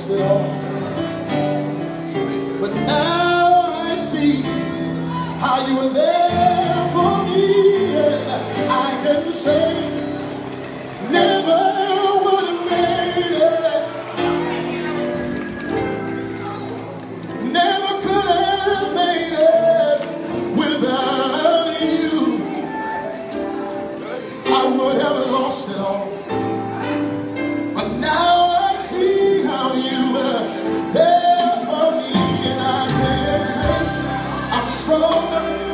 still. But now I see how you were there for me, and I can say, never would have made it. Never could have made it without you. I would have lost it all. stronger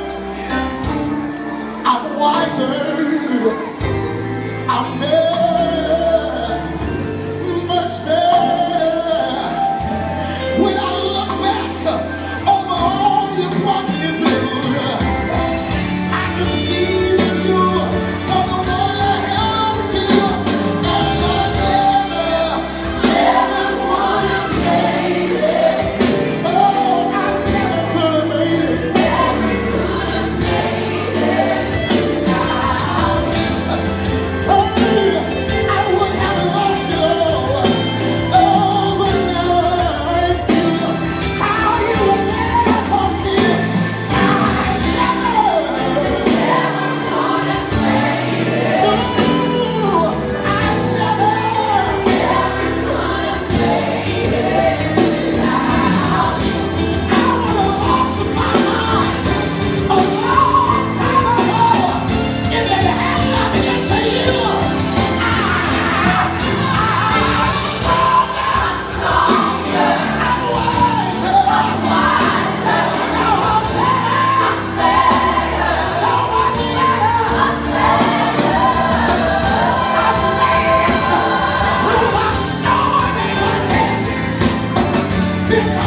Yeah.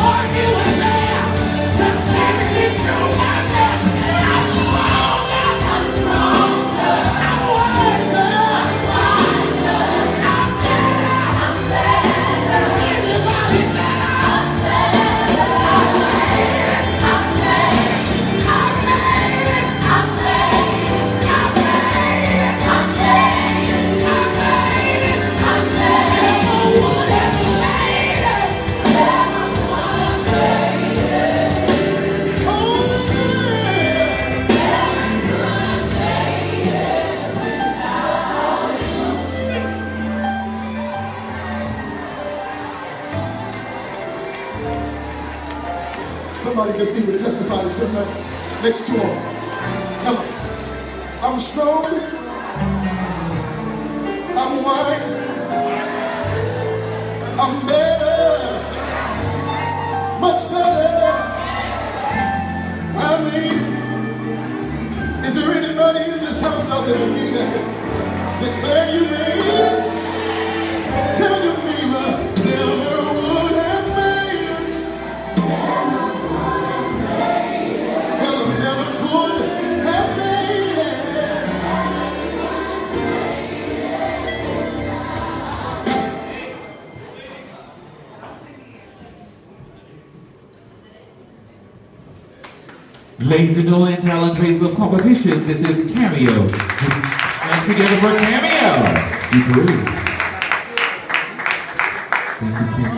Somebody just need to testify to somebody next to him. Tell him, I'm strong, I'm wise, I'm better. Ladies and gentlemen, talent trades of competition, this is Kameo. Hands together for Kameo. You Thank you, Kameo.